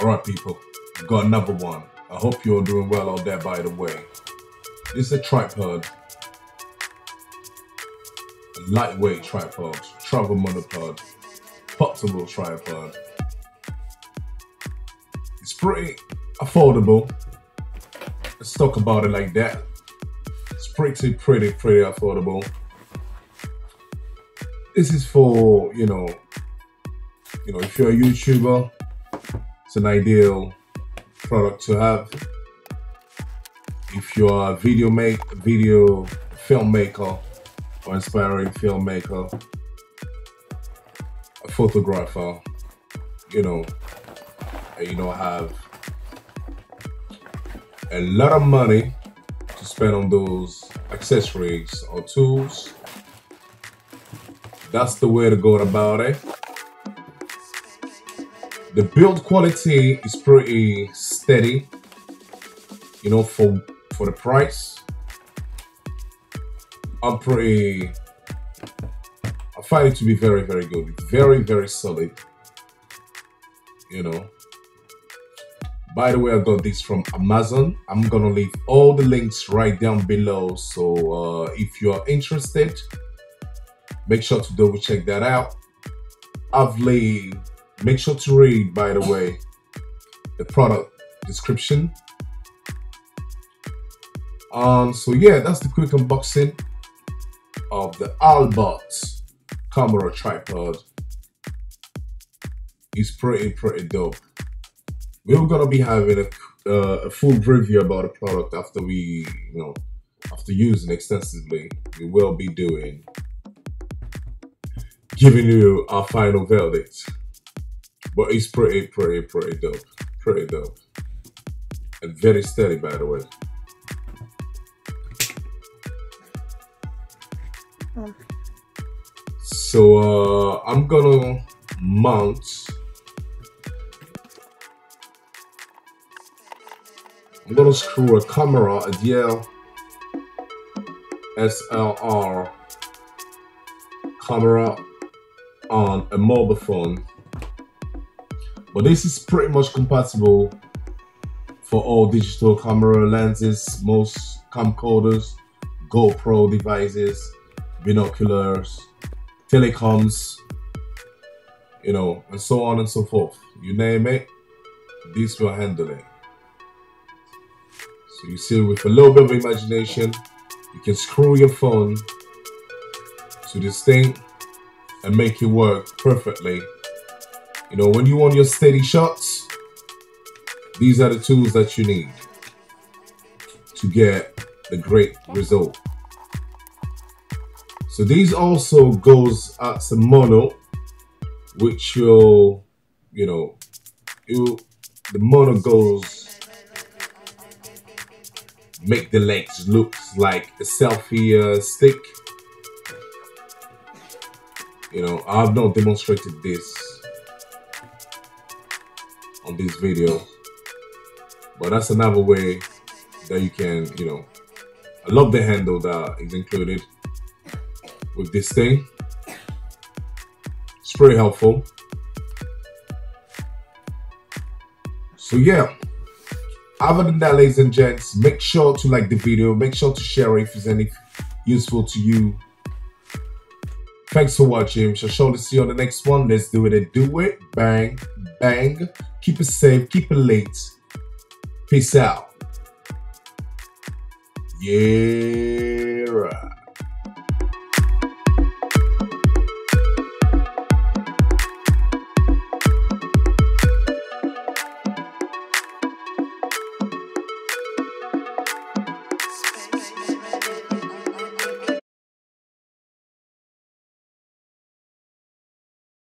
Alright people, I've got another one. I hope you're doing well out there by the way. This is a tripod. A lightweight tripod, travel monopod, portable tripod. It's pretty affordable. Let's talk about it like that. It's pretty, pretty, pretty affordable. This is for, you know, you know, if you're a YouTuber, it's an ideal product to have. If you're a video make video filmmaker or inspiring filmmaker, a photographer, you know, and you don't have a lot of money to spend on those accessories or tools, that's the way to go about it. The build quality is pretty steady, you know, for for the price. I'm pretty I find it to be very, very good. Very, very solid. You know. By the way, I got this from Amazon. I'm gonna leave all the links right down below. So uh, if you are interested, make sure to double check that out. I've laid, make sure to read, by the way, the product description. Um, so yeah, that's the quick unboxing of the Albott camera tripod. It's pretty, pretty dope we're gonna be having a, uh, a full review about the product after we, you know, after using extensively. We will be doing giving you our final verdict. But it's pretty, pretty, pretty dope. Pretty dope. And very steady, by the way. So uh, I'm gonna mount I'm gonna screw a camera, a DL SLR camera on a mobile phone. But this is pretty much compatible for all digital camera lenses, most camcorders, GoPro devices, binoculars, telecoms, you know, and so on and so forth. You name it, this will handle it. So you see, with a little bit of imagination, you can screw your phone to this thing and make it work perfectly. You know, when you want your steady shots, these are the tools that you need to get the great result. So these also goes at some mono, which will, you know, the mono goes make the legs look like a selfie uh, stick. You know, I've not demonstrated this on this video, but that's another way that you can, you know, I love the handle that is included with this thing. It's pretty helpful. So yeah, other than that, ladies and gents, make sure to like the video. Make sure to share if it's any useful to you. Thanks for watching. Shall surely see you on the next one. Let's do it and do it. Bang, bang. Keep it safe. Keep it late. Peace out. Yeah.